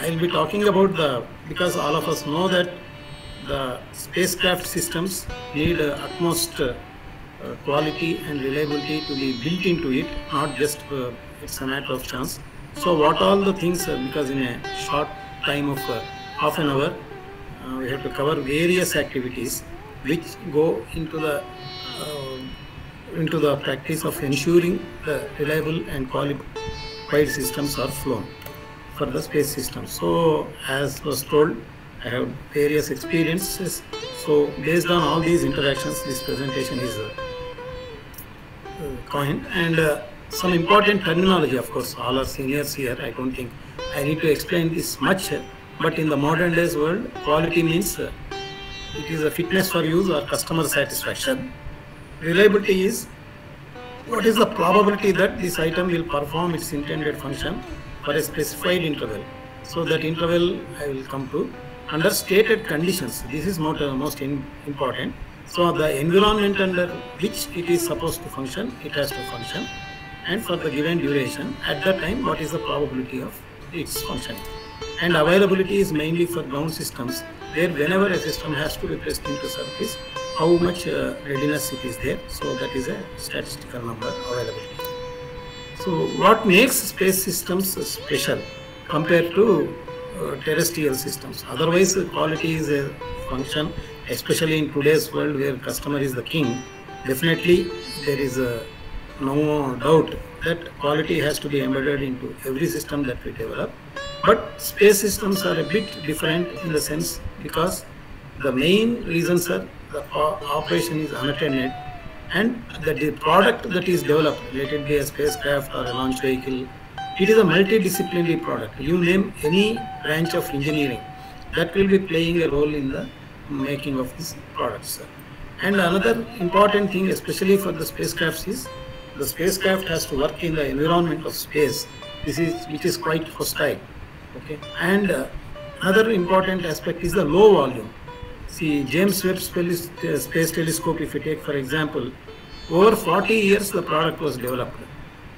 I'll be talking about the because all of us know that the spacecraft systems need uh, utmost uh, uh, quality and reliability to be built into it, not just uh, it's a matter of chance. So what all the things uh, because in a short time of uh, half an hour we have to cover various activities which go into the into the practice of ensuring the reliable and qualified systems are flown for the space system. So, as was told, I have various experiences. So, based on all these interactions, this presentation is uh, coined and uh, some important terminology. Of course, all are seniors here. I don't think I need to explain this much. But in the modern days world, quality means uh, it is a fitness for use or customer satisfaction. Reliability is what is the probability that this item will perform its intended function for a specified interval. So that interval I will come to under stated conditions. This is not, uh, most in, important. So the environment under which it is supposed to function, it has to function. And for the given duration, at that time, what is the probability of its functioning? And availability is mainly for ground systems, where whenever a system has to be pressed into service, how much uh, readiness it is there. So that is a statistical number availability. So what makes space systems special compared to uh, terrestrial systems? Otherwise, uh, quality is a function, especially in today's world where customer is the king. Definitely, there is a no doubt that quality has to be embedded into every system that we develop. But space systems are a bit different in the sense because the main reasons are the operation is unattended and the product that is developed, let it be a spacecraft or a launch vehicle, it is a multidisciplinary product. You name any branch of engineering that will be playing a role in the making of these products. And another important thing, especially for the spacecrafts, is the spacecraft has to work in the environment of space. This is which is quite hostile. Okay, and uh, another important aspect is the low volume. See, James Webb Space uh, Telescope, if you take for example, over 40 years the product was developed.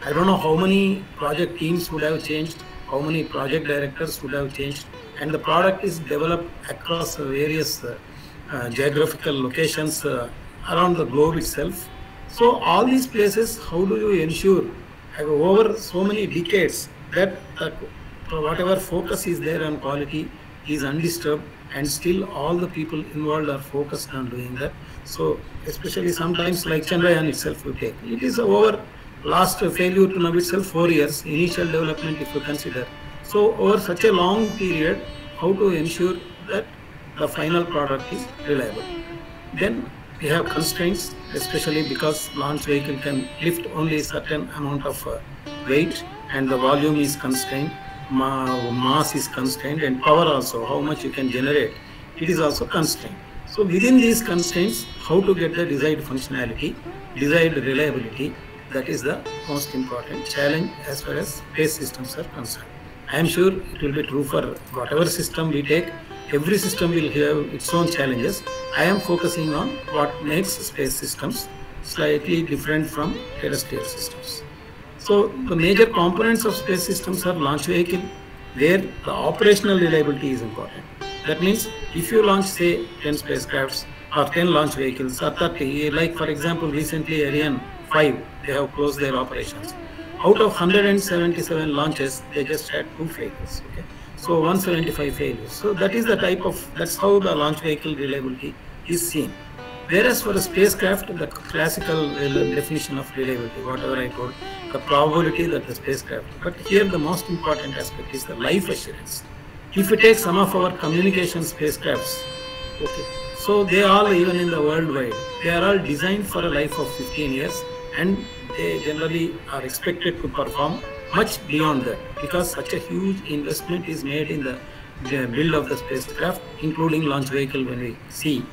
I don't know how many project teams would have changed, how many project directors would have changed, and the product is developed across various uh, uh, geographical locations uh, around the globe itself. So all these places, how do you ensure over so many decades that whatever focus is there on quality is undisturbed and still all the people involved are focused on doing that. So especially sometimes like Chandrayaan itself you take, it is over last failure to now itself four years, initial development if you consider. So over such a long period, how to ensure that the final product is reliable. Then we have constraints, especially because launch vehicle can lift only a certain amount of uh, weight and the volume is constrained, mass is constrained and power also, how much you can generate, it is also constrained. So within these constraints, how to get the desired functionality, desired reliability, that is the most important challenge as far as space systems are concerned. I am sure it will be true for whatever system we take. Every system will have its own challenges. I am focusing on what makes space systems slightly different from terrestrial systems. So the major components of space systems are launch vehicle, where the operational reliability is important. That means if you launch say 10 spacecrafts or 10 launch vehicles or 30, like for example recently Ariane 5, they have closed their operations. Out of 177 launches, they just had two failures. Okay, so 175 failures. So that is the type of that's how the launch vehicle reliability is seen. Whereas for a spacecraft, the classical uh, definition of reliability, whatever I told, the probability that the spacecraft. But here the most important aspect is the life assurance. If you take some of our communication spacecrafts, okay, so they all even in the worldwide, they are all designed for a life of 15 years and they generally are expected to perform much beyond that because such a huge investment is made in the, the build of the spacecraft, including launch vehicle when we see.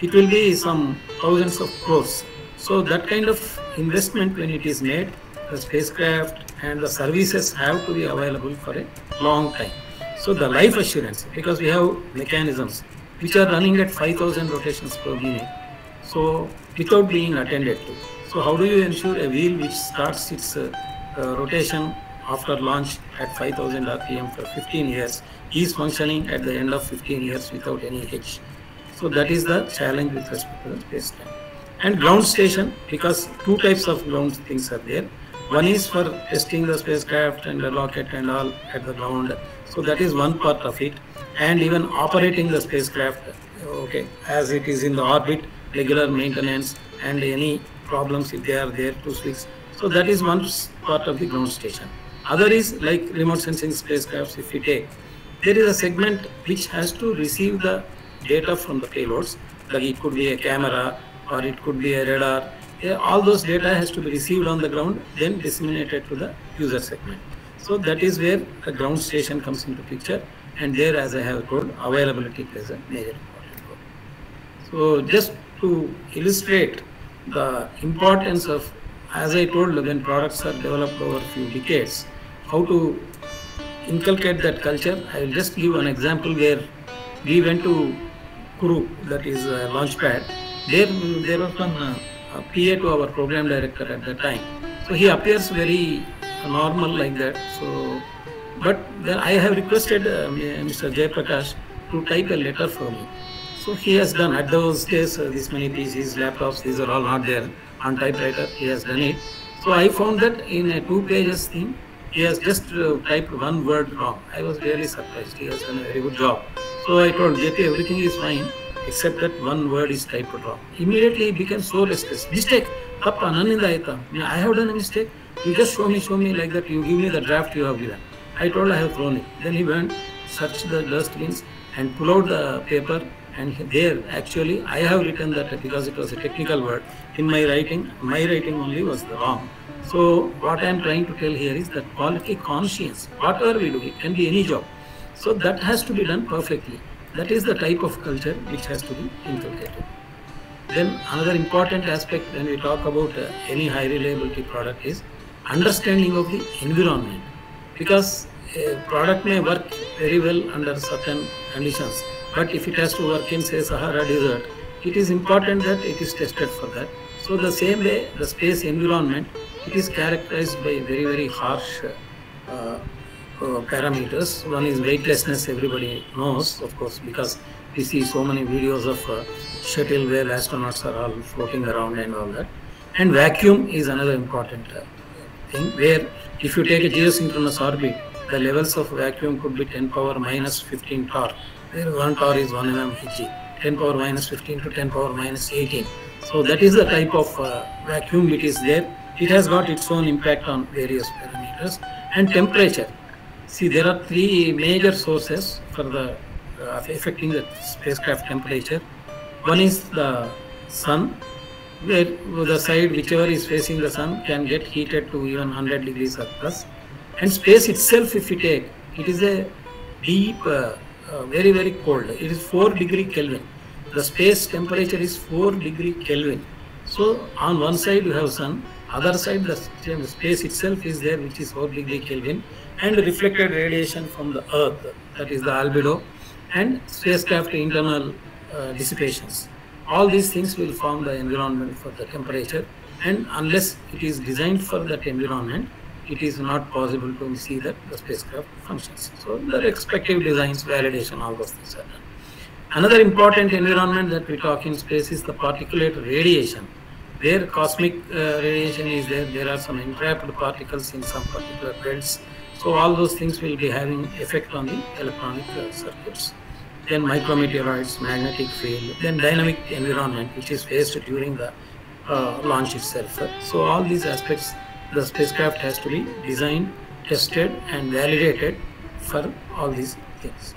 It will be some thousands of crores. So that kind of investment when it is made, the spacecraft and the services have to be available for a long time. So the life assurance, because we have mechanisms which are running at 5000 rotations per minute, so without being attended to. So how do you ensure a wheel which starts its uh, uh, rotation after launch at 5000 RPM for 15 years is functioning at the end of 15 years without any hitch. So that is the challenge with respect to the space time. And ground station, because two types of ground things are there. One is for testing the spacecraft and the rocket and all at the ground. So that is one part of it. And even operating the spacecraft, okay, as it is in the orbit, regular maintenance and any problems if they are there to fix. So that is one part of the ground station. Other is like remote sensing spacecrafts if we take. There is a segment which has to receive the data from the payloads. Like it could be a camera or it could be a radar. Eh, all those data has to be received on the ground, then disseminated to the user segment. So that is where the ground station comes into picture. And there, as I have told, availability plays a major important role. So just to illustrate the importance of, as I told, when products are developed over a few decades, how to inculcate that culture. I will just give an example where we went to That is a launch pad. There, there was one uh, PA to our program director at that time. So he appears very normal like that. So, but then I have requested uh, Mr. Jayaprakash to type a letter for me. So he has done at those days uh, this many PCs, laptops, these are all not there on typewriter. He has done it. So I found that in a two pages thing, he has just uh, typed one word wrong. I was really surprised. He has done a very good job. So I told JP everything is fine except that one word is typed wrong. Immediately he became so restless. Mistake. Tappa, naninda aita. I have done a mistake. You just show me, show me like that. You give me the draft you have given. I told I have thrown it. Then he went, searched the dustbins and pulled out the paper and there actually I have written that because it was a technical word in my writing, my writing only was the wrong. So what I am trying to tell here is that quality conscience, whatever we do, it can be any job. So that has to be done perfectly. That is the type of culture which has to be inculcated. Then another important aspect when we talk about uh, any high reliability product is understanding of the environment. Because a product may work very well under certain conditions, but if it has to work in say Sahara desert, it is important that it is tested for that. So the same way the space environment, it is characterized by very very harsh uh, uh, parameters. One is weightlessness, everybody knows, of course, because we see so many videos of uh, shuttle where astronauts are all floating around and all that. And vacuum is another important uh, thing where if you take a geosynchronous orbit, the levels of vacuum could be 10 power minus 15 torr. Where 1 torr is 1 mm Hg, 10 power minus 15 to 10 power minus 18. So that is the type of uh, vacuum which is there. It has got its own impact on various parameters and temperature. See, there are three major sources for the uh, affecting the spacecraft temperature. One is the sun, where the side whichever is facing the sun can get heated to even 100 degrees or plus. And space itself, if you take, it is a deep, uh, uh, very very cold. It is 4 degree Kelvin. The space temperature is 4 degree Kelvin. So on one side you have sun, other side the space itself is there which is 4 degree Kelvin and reflected radiation from the earth that is the albedo and spacecraft internal uh, dissipations. All these things will form the environment for the temperature and unless it is designed for that environment, it is not possible to see that the spacecraft functions. So the respective designs, validation, all those things are done. Another important environment that we talk in space is the particulate radiation. Where cosmic uh, radiation is there, there are some entrapped particles in some particular belts. So all those things will be having effect on the electronic uh, circuits. Then micrometeoroids, magnetic field, then dynamic environment which is faced during the uh, launch itself. So all these aspects, the spacecraft has to be designed, tested and validated for all these things.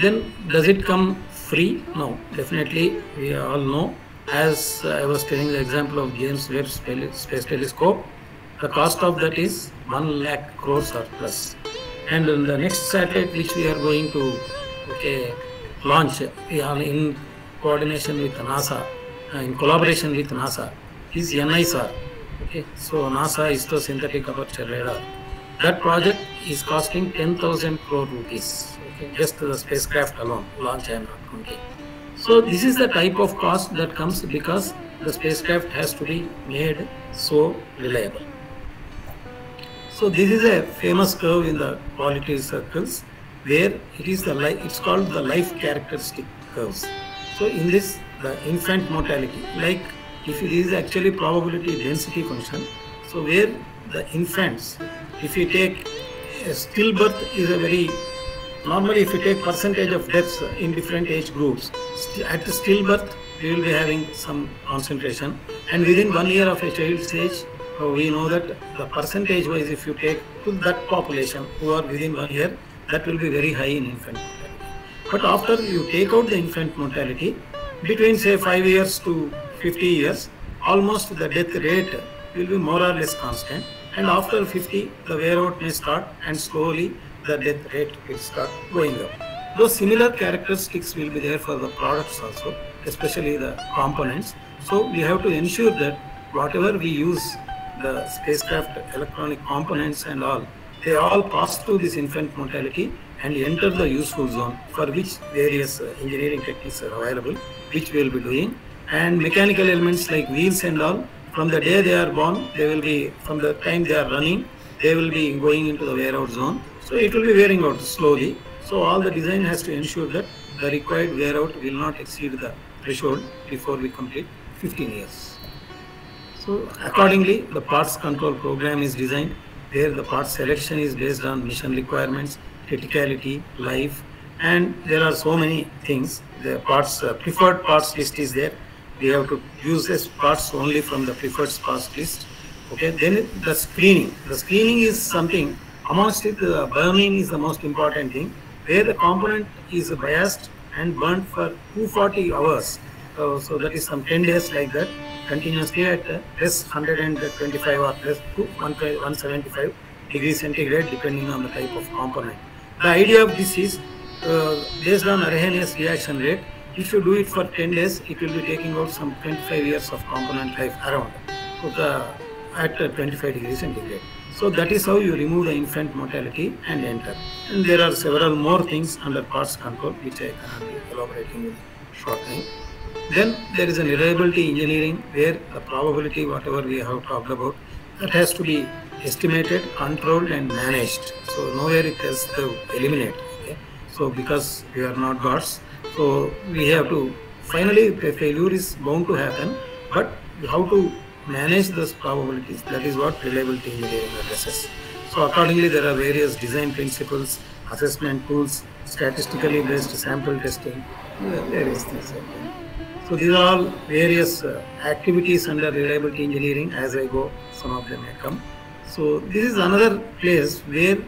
Then does it come free? No, definitely we all know. As I was telling the example of James Webb Space Telescope, the cost of that is 1 lakh crores or plus. And the next satellite which we are going to okay, launch in coordination with NASA, uh, in collaboration with NASA, is NISAR. Okay, so NASA ISRO synthetic aperture radar. That project is costing 10,000 crore rupees. Okay, just the spacecraft alone, launch I am not counting. So this is the type of cost that comes because the spacecraft has to be made so reliable. So this is a famous curve in the quality circles where it is the life, it's called the life characteristic curves. So in this, the infant mortality, like if it is actually probability density function, so where the infants, if you take a stillbirth is a very normally if you take percentage of deaths in different age groups at the stillbirth we will be having some concentration. And within one year of a child's age we know that the percentage wise if you take to that population who are within one year that will be very high in infant but after you take out the infant mortality between say 5 years to 50 years almost the death rate will be more or less constant. And after 50 the wear out may start and slowly the death rate will start going up. Those similar characteristics will be there for the products also, especially the components. So we have to ensure that whatever we use, the spacecraft electronic components and all, they all pass through this infant mortality and enter the useful zone for which various uh, engineering techniques are available, which we will be doing. And mechanical elements like wheels and all, from the day they are born, they will be, from the time they are running, they will be going into the wear out zone. So it will be wearing out slowly. So all the design has to ensure that the required wear out will not exceed the threshold before we complete 15 years. So accordingly, the parts control program is designed where the part selection is based on mission requirements, criticality, life, and there are so many things. The parts uh, preferred parts list is there. We have to use this parts only from the preferred parts list. Okay, then the screening. The screening is something amongst it. The burn-in is the most important thing, where the component is biased and burnt for 240 hours. Uh, so that is some 10 days like that, continuously at uh, plus 125 or plus 175 degrees centigrade, depending on the type of component. The idea of this is uh, based on Arrhenius reaction rate. If you do it for 10 days, it will be taking out some 25 years of component life around. So the at uh, 25 degrees centigrade. So that is how you remove the infant mortality and enter. And there are several more things under parts control which I cannot be elaborating in short time. Then there is an reliability engineering where the probability whatever we have talked about that has to be estimated, controlled and managed. So nowhere it has to eliminate. Okay? So because we are not gods, so we have to finally failure is bound to happen, but how to manage those probabilities. That is what reliability engineering addresses. So accordingly, there are various design principles, assessment tools, statistically based sample testing, various things. So these are all various uh, activities under reliability engineering. As I go, some of them may come. So this is another place where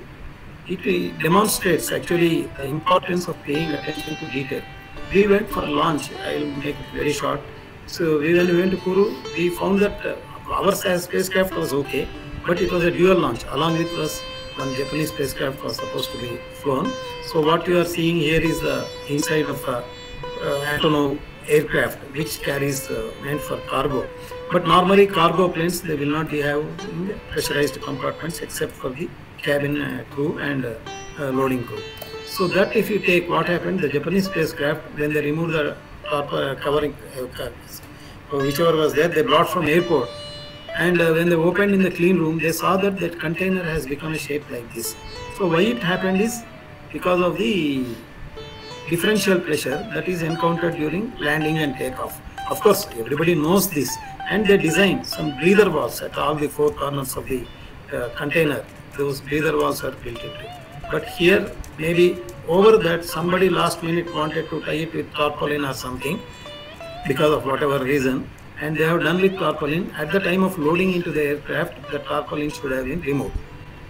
it demonstrates actually the importance of paying attention to detail. We went for launch. I will make it very short. So we, when we went to Kourou, we found that uh, our spacecraft was okay, but it was a dual launch. Along with us, one Japanese spacecraft was supposed to be flown. So what you are seeing here is the inside of a uh, Antonov aircraft, which carries uh, meant for cargo. But normally cargo planes, they will not have pressurized compartments except for the cabin uh, crew and uh, uh, loading crew. So that if you take what happened, the Japanese spacecraft, when they removed the uh, covering whichever was there, they brought from airport. And uh, when they opened in the clean room, they saw that that container has become a shape like this. So why it happened is because of the differential pressure that is encountered during landing and takeoff. Of course, everybody knows this, and they designed some breather valves at all the four corners of the uh, container. Those breather valves are built into. But here, maybe over that, somebody last minute wanted to tie it with tarpaulin or something because of whatever reason, and they have done with tarpaulin. At the time of loading into the aircraft, the tarpaulin should have been removed.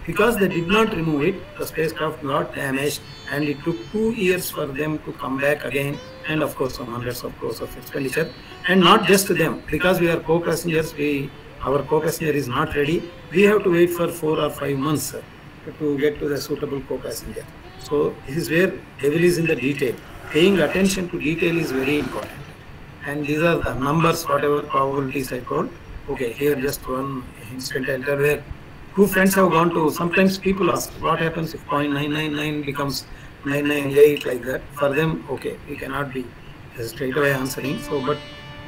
Because they did not remove it, the spacecraft got damaged, and it took two years for them to come back again, and of course, some hundreds of crores of expenditure. And not just to them, because we are co-passengers, we our co-passenger is not ready. We have to wait for four or five months to get to the suitable co-passenger. So this is where devil is in the detail. Paying attention to detail is very important and these are the numbers, whatever probabilities I told. Okay, here just one instant enter where two friends have gone to, sometimes people ask what happens if 0.999 becomes 998 like that. For them, okay, we cannot be straight away answering. So, but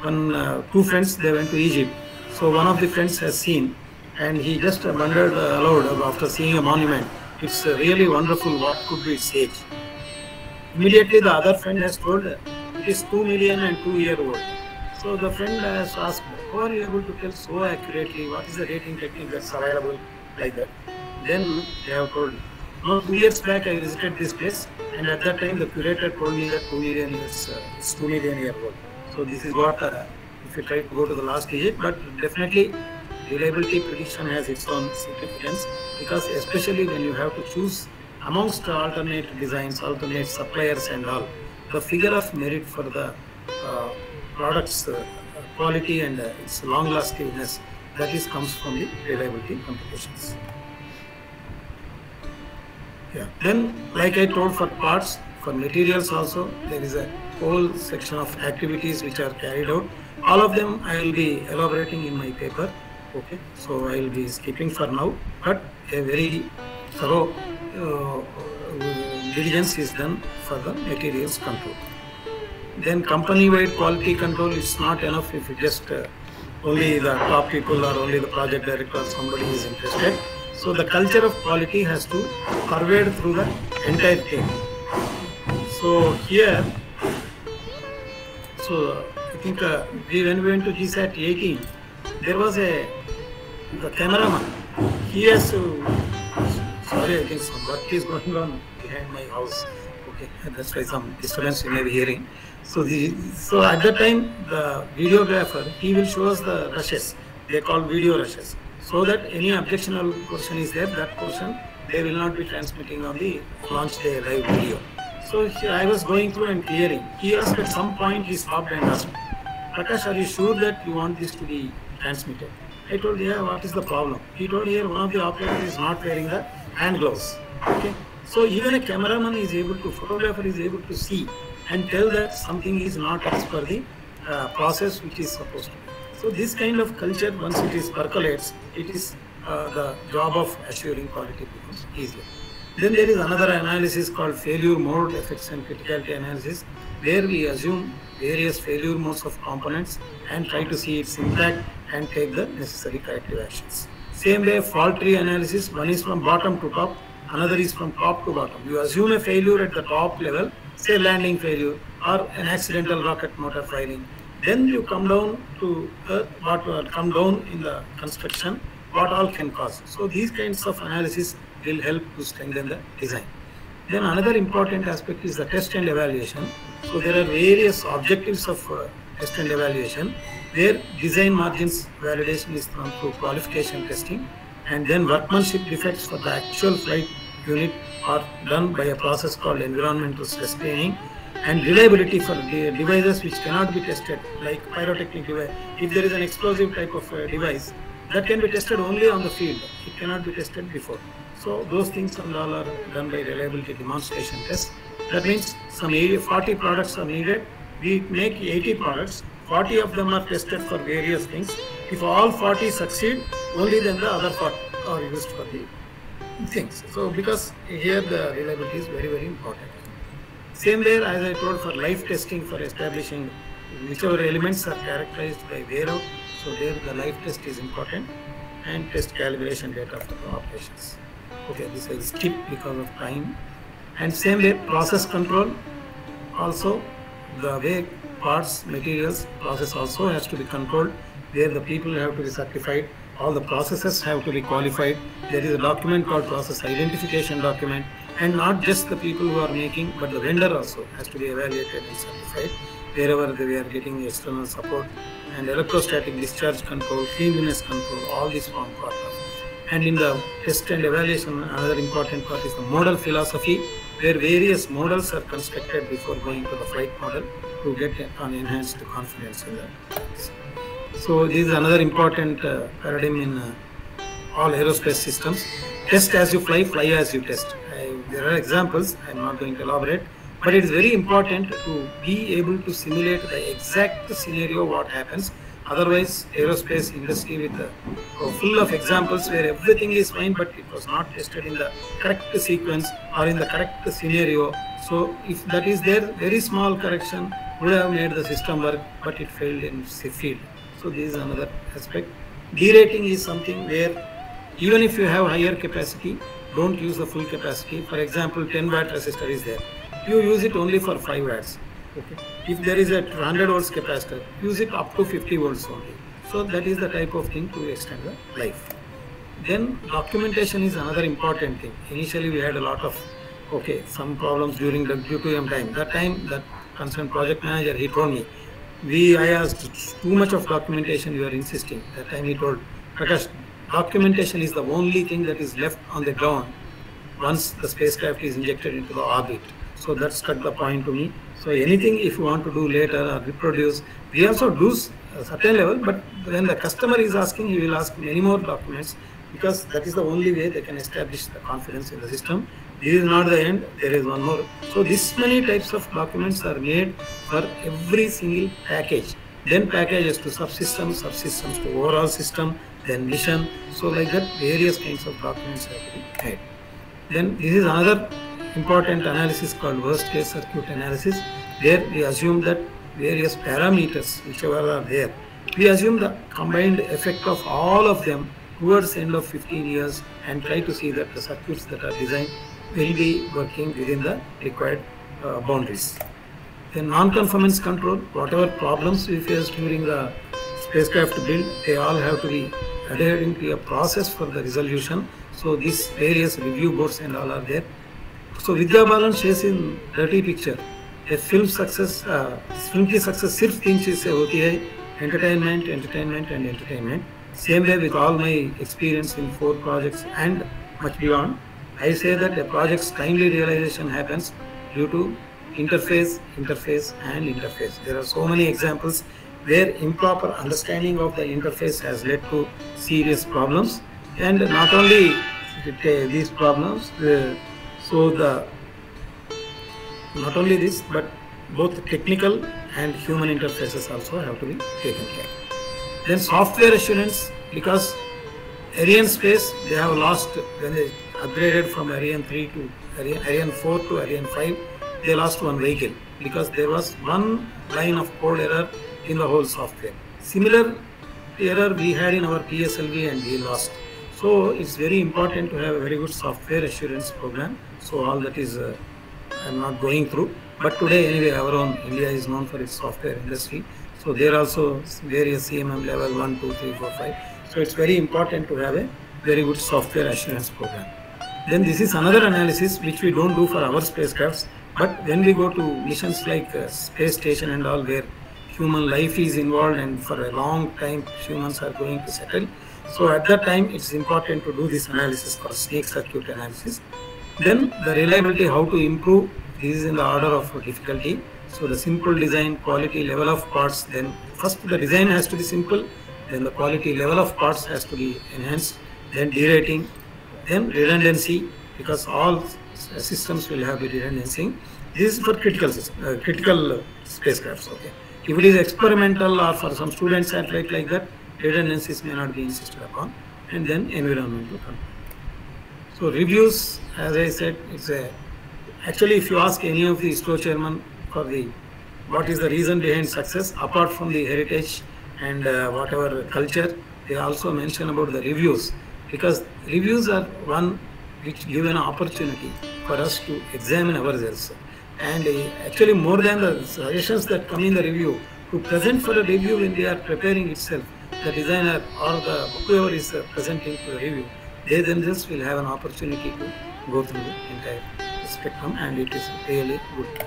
when uh, two friends, they went to Egypt. So one of the friends has seen and he just wondered uh, aloud after seeing a monument. It's really wonderful. What could be age? Immediately, the other friend has told it is two million and two year old. So the friend has asked, How are you able to tell so accurately? What is the dating technique that's available like that? Then they have told, No, two years back I visited this place, and at that time the curator told me that two million is, uh, is two million year old. So this is what, uh, if you try to go to the last digit, but definitely reliability prediction has its own significance because especially when you have to choose amongst alternate designs, alternate suppliers and all, the figure of merit for the uh, product's uh, quality and uh, its long lastingness that is comes from the reliability computations. Yeah. Then, like I told for parts, for materials also, there is a whole section of activities which are carried out. All of them I will be elaborating in my paper. Okay, so I will be skipping for now, but a very thorough uh, diligence is done for the materials control. Then company-wide quality control is not enough if you just uh, only the top people or only the project director or somebody is interested. So the culture of quality has to pervade through the entire team. So here, so I think uh, when we went to GSAT 18, there was a the cameraman. He has to. Sorry, I think some work is going on behind my house. Okay, that's why some disturbance you may be hearing. So the so at that time the videographer he will show us the rushes. They call video rushes. So that any objectionable portion is there, that portion they will not be transmitting on the launch day live video. So he- I was going through and clearing. He asked at some point he stopped and asked, Prakash, are you sure that you want this to be transmitted? I told, yeah, what is the problem? He told here one of the operators is not wearing the hand gloves. Okay. So even a cameraman is able to, photographer is able to see and tell that something is not as per the uh, process which is supposed to be. So this kind of culture, once it is percolates, it is uh, the job of assuring quality becomes easier. Then there is another analysis called failure mode effects and criticality analysis, where we assume various failure modes of components and try to see its impact and take the necessary corrective actions. Same way, fault tree analysis, one is from bottom to top, another is from top to bottom. You assume a failure at the top level, say landing failure or an accidental rocket motor firing. Then you come down to what will come down in the construction, what all can cause. So these kinds of analysis will help to strengthen the design. Then another important aspect is the test and evaluation. So there are various objectives of uh, test and evaluation where design margins validation is done through qualification testing and then workmanship defects for the actual flight unit are done by a process called environmental stress and reliability for the devices which cannot be tested like pyrotechnic device. If there is an explosive type of uh, device that can be tested only on the field, it cannot be tested before. So those things and all are done by reliability demonstration test. That means some 40 products are needed. We make 80 products. 40 of them are tested for various things. If all 40 succeed, only then the other 40 are used for the things. So because here the reliability is very very important. Same way as I told for life testing for establishing whichever elements are characterized by wear out. So there the life test is important and test calibration data for the operations. Okay, this I will skip because of time. And same way process control also the way parts, materials, process also has to be controlled where the people have to be certified, all the processes have to be qualified. There is a document called process identification document and not just the people who are making but the vendor also has to be evaluated and certified wherever they are getting external support and electrostatic discharge control, cleanliness control, all these form part of. And in the test and evaluation, another important part is the model philosophy, where various models are constructed before going to the flight model to get an enhanced confidence in that. So this is another important uh, paradigm in uh, all aerospace systems. Test as you fly, fly as you test. I, there are examples, I'm not going to elaborate, but it is very important to be able to simulate the exact scenario what happens. Otherwise, aerospace industry with uh, full of examples where everything is fine, but it was not tested in the correct sequence or in the correct scenario. So if that is there, very small correction would have made the system work, but it failed in field. So this is another aspect. Derating is something where even if you have higher capacity, don't use the full capacity. For example, 10 watt resistor is there. You use it only for 5 watts. Okay. If there is a 100 volts capacitor, use it up to 50 volts only. So that is the type of thing to extend the life. Then documentation is another important thing. Initially we had a lot of okay some problems during the QQM time. That time that concerned project manager he told me we I asked too much of documentation you are insisting. That time he told Prakash documentation is the only thing that is left on the ground once the spacecraft is injected into the orbit. So that's struck the point to me. So anything if you want to do later or reproduce, we also do a uh, certain level, but when the customer is asking, he will ask many more documents because that is the only way they can establish the confidence in the system. This is not the end, there is one more. So this many types of documents are made for every single package. Then packages to subsystems, subsystems to overall system, then mission. So like that various kinds of documents have to be made. Then this is another important analysis called worst case circuit analysis where we assume that various parameters whichever are there we assume the combined effect of all of them towards end of 15 years and try to see that the circuits that are designed will be working within the required uh, boundaries. The non-conformance control, whatever problems we face during the spacecraft build, they all have to be adhering to a process for the resolution. So these various review boards and all are there. So Vidya Balan says in dirty picture, a film success, uh, film की success सिर्फ तीन चीज से होती है entertainment, entertainment and entertainment. Same way with all my experience in four projects and much beyond, I say that a project's timely realization happens due to interface, interface and interface. There are so many examples where improper understanding of the interface has led to serious problems and not only uh, these problems, uh, so the not only this but both technical and human interfaces also have to be taken care. Then software assurance because Arianespace they have lost when they upgraded from Ariane 3 to Ariane, Ariane 4 to Ariane 5 they lost one vehicle because there was one line of code error in the whole software. Similar error we had in our PSLV and we lost. So it's very important to have a very good software assurance program. So all that is uh, I'm not going through. But today anyway our own India is known for its software industry. So there are also various CMM level 1, 2, 3, 4, 5. So it's very important to have a very good software assurance program. Then this is another analysis which we don't do for our spacecrafts. But when we go to missions like uh, space station and all where human life is involved and for a long time humans are going to settle. So at that time it's important to do this analysis called sneak circuit analysis. Then the reliability, how to improve, this is in the order of difficulty. So the simple design, quality, level of parts, then first the design has to be simple, then the quality level of parts has to be enhanced, then derating, then redundancy, because all systems will have redundancy. This is for critical uh, critical spacecrafts. Okay. If it is experimental or for some student satellite like that, redundancies may not be insisted upon, and then environmental control. So reviews, as I said, it's a actually if you ask any of the ISRO chairman for the what is the reason behind success apart from the heritage and uh, whatever culture, they also mention about the reviews because reviews are one which give an opportunity for us to examine ourselves and uh, actually more than the suggestions that come in the review to present for a review when they are preparing itself the designer or the whoever is uh, presenting to the review they themselves will have an opportunity to go through the entire spectrum and it is really good.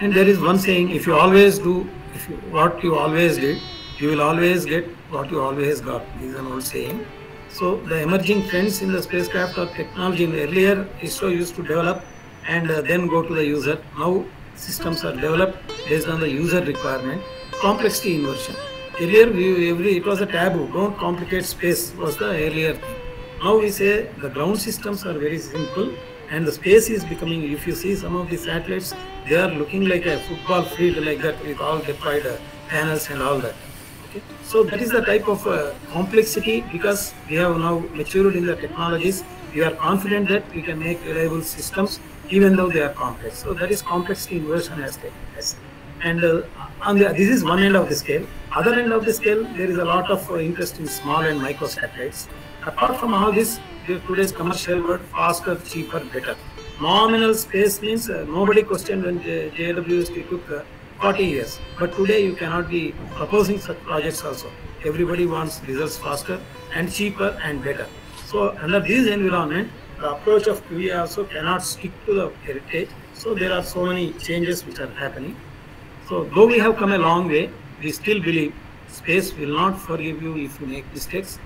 And there is one saying, if you always do if you, what you always did, you will always get what you always got. This is an old saying. So the emerging trends in the spacecraft or technology earlier ISRO used to develop and uh, then go to the user. Now systems are developed based on the user requirement. Complexity inversion. Earlier, we, every it was a taboo. Don't complicate space was the earlier. Now we say the ground systems are very simple, and the space is becoming. If you see some of the satellites, they are looking like a football field like that with all deployed uh, panels and all that. Okay, so that is the type of uh, complexity because we have now matured in the technologies. We are confident that we can make reliable systems even though they are complex. So that is complexity inversion as. And uh, on the, this is one end of the scale. Other end of the scale, there is a lot of uh, interest in small and micro satellites. Apart from all this, today's commercial word faster, cheaper, better. Nominal space means uh, nobody questioned when JWST took uh, 40 years. But today you cannot be proposing such projects also. Everybody wants results faster and cheaper and better. So under this environment, the approach of QA also cannot stick to the heritage. So there are so many changes which are happening. So though we have come a long way, we still believe space will not forgive you if you make mistakes.